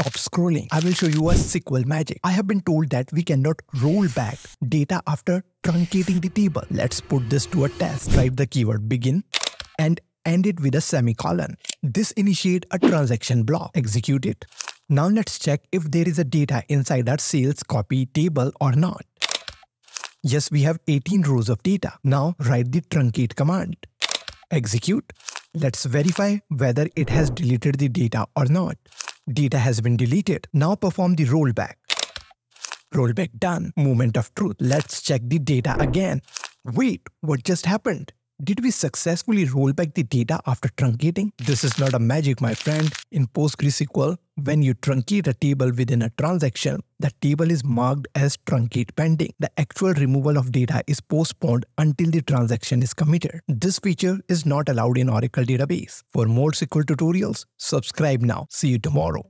Stop scrolling. I will show you a SQL magic. I have been told that we cannot roll back data after truncating the table. Let's put this to a test. Type the keyword begin and end it with a semicolon. This initiate a transaction block. Execute it. Now let's check if there is a data inside our sales copy table or not. Yes, we have 18 rows of data. Now write the truncate command. Execute. Let's verify whether it has deleted the data or not. Data has been deleted. Now perform the rollback. Rollback done. Moment of truth. Let's check the data again. Wait, what just happened? Did we successfully roll back the data after truncating? This is not a magic, my friend. In PostgreSQL, when you truncate a table within a transaction, the table is marked as truncate pending. The actual removal of data is postponed until the transaction is committed. This feature is not allowed in Oracle database. For more SQL tutorials, subscribe now. See you tomorrow.